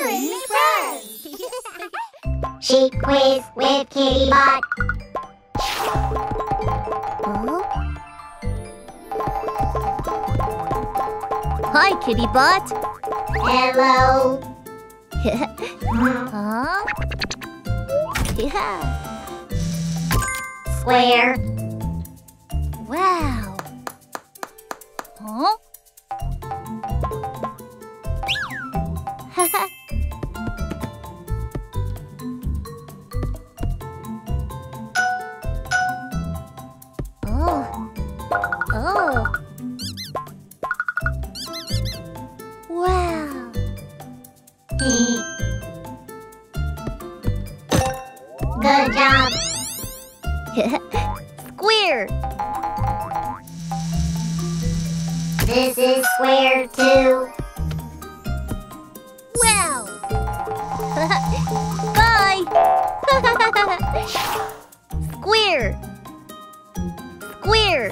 Fun Friends! Sheep quiz with Kittybot. Hi, Kittybot. Hello. huh? Yeah. Square. Wow. Huh? Good job. Square. This is square too. Wow. Bye. Square. Square.